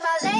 my leg.